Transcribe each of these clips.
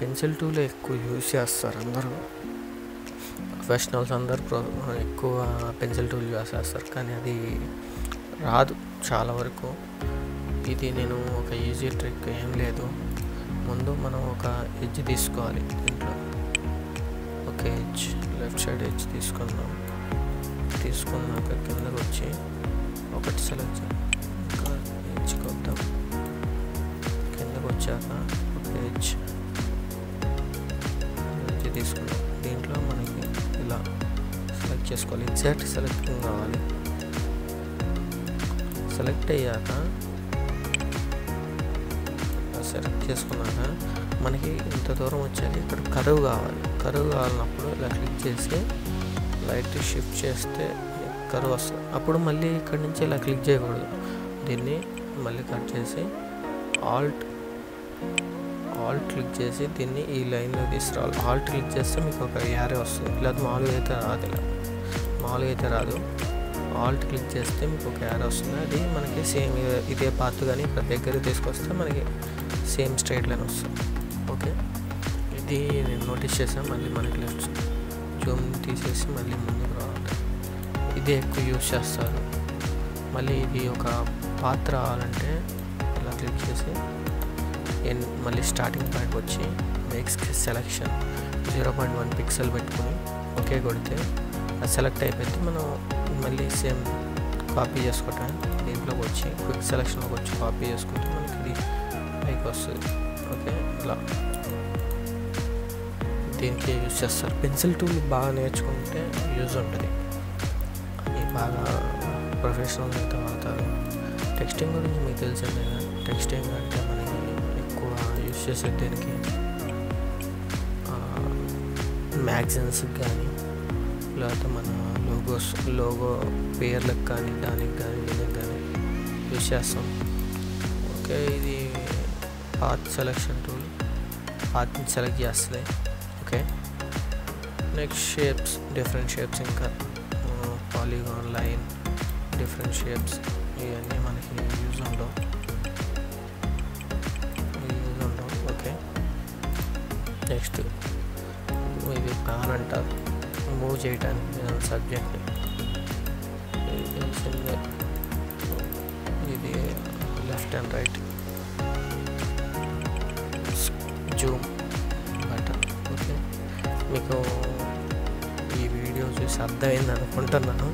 Pencil టూలే ఎక్కువ use చేస్తారు అందరూ. ప్రొఫెషనల్స్ అందరూ ఎక్కువ పెన్సిల్ టూల్ యూజ్ చేస్తారు. కానీ అది రాదు చాలా వరకు. ఇది నేను ఒక ఈజీ ట్రిక్ ఏం లేదు. ముందు మనం ఒక ఎడ్జ్ తీసుకోవాలి. దీంట్లో ఒక ఎడ్జ్ లెఫ్ట్ సైడ్ హెచ్ తీసుకున్నాం తీసుకున్నాక కిందకు వచ్చి ఒకటి సెలెక్ట్ ఇంకా హెచ్ కొద్దాం. కిందకు వచ్చాక ఒక హెచ్ తీసుకుందాం. తీసుకున్నాం దీంట్లో మనకి ఇలా సెలెక్ట్ చేసుకోవాలి. ఎగ్జాక్ట్ సెలెక్టింగ్ కావాలి? సెలెక్ట్ అయ్యాక సెలెక్ట్ చేసుకున్నాక మనకి ఇంత దూరం వచ్చేది? ఇక్కడ కరువు కావాలి. కరువు కావాలన్నప్పుడు ఇలా క్లిక్ చేసి లైట్ షిఫ్ట్ చేస్తే కరువు వస్తుంది. అప్పుడు మళ్ళీ ఇక్కడ నుంచి ఇలా క్లిక్ చేయకూడదు. దీన్ని మళ్ళీ కట్ చేసి ఆల్ట్ ఆల్ట్ క్లిక్ చేసి దీన్ని ఈ లైన్లో తీసుకురావాలి. ఆల్ట్ క్లిక్ చేస్తే మీకు ఒక యారే వస్తుంది. ఇలా మామూలుగా అయితే రాదు ఇలా. మామూలుగా అయితే రాదు. ఆల్ట్ క్లిక్ చేస్తే మీకు ఒక యారే వస్తుంది. అది మనకి సేమ్ ఇదే పాత్ కానీ ఇక్కడ దగ్గర తీసుకొస్తే మనకి సేమ్ స్ట్రైట్ లైన్ వస్తుంది. ఓకే. ఇది నేను నోటీస్ చేసాను మళ్ళీ మనకి లెఫ్ట్ జూమ్ తీసేసి మళ్ళీ ముందుకు రావాలి. ఇది ఎక్కువ యూజ్ చేస్తారు. మళ్ళీ ఇది ఒక పాత్ర రావాలంటే ఇలా క్లిక్ చేసి ఎన్ మళ్ళీ స్టార్టింగ్ పాయింట్ వచ్చి makes selection zero point one pixel పెట్టుకుని ఓకే కొడితే అది సెలెక్ట్ అయిపోతే మనం మళ్ళీ సేమ్ కాపీ చేసుకోవటం దీంట్లోకి వచ్చి క్విక్ సెలెక్షన్లోకి వచ్చి కాపీ చేసుకుంటే మనకి ఇది పైకి వస్తుంది. ఓకే ఇలా. దీనికి యూజ్ చేస్తారు. పెన్సిల్ టూల్ బాగా నేర్చుకుంటే యూజ్ ఉంటుంది. అది బాగా ప్రొఫెషనల్ అయితే వాడతారు. టెక్స్టింగ్ గురించి మీకు తెలిసిందే కదా? టెక్స్టింగ్ అంటే మనకి ఎక్కువ యూజ్ చేసే దీనికి? మ్యాగజైన్స్కి కానీ లేకపోతే మన లోగోస్ లోగో పేర్లకు కానీ దానికి కానీ దీనికి కానీ యూజ్ చేస్తాం. ఓకే ఇది పాత్ సెలెక్షన్ టూల్ పాత్ని సెలెక్ట్ చేస్తుంది okay next shapes different shapes ఇంకా పాలిగాన్ లైన్ డిఫరెంట్ షేప్స్ ఇవన్నీ మనకి యూజ్ ఉండవు యూజ్ ఉండవు ఓకే నెక్స్ట్ ఇది ప్యాన్ అంటారు మూవ్ చేయడానికి సబ్జెక్ట్ని తెలిసిందే ఇది left and right zoom button okay. మీకు ఈ వీడియో చూసి అర్థమైంది అనుకుంటున్నాను.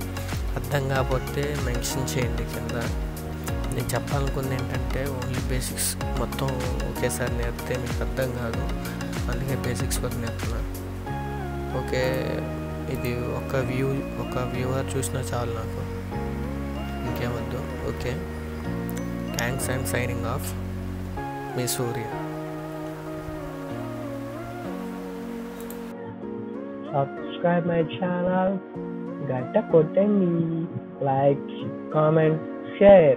అర్థం కాకపోతే మెన్షన్ చేయండి కింద. నేను చెప్పాలనుకుంది ఏంటంటే ఓన్లీ బేసిక్స్ మొత్తం ఒకేసారి నేర్పితే మీకు అర్థం కాదు. అందుకే బేసిక్స్ వరకు నేర్పుతున్నాను ఓకే. ఇది ఒక వ్యూ ఒక వ్యూవర్ చూసినా చాలు నాకు. ఇంకేమొద్దు okay. Thanks and signing off me Surya. subscribe my channel, get the me. like, comment, share.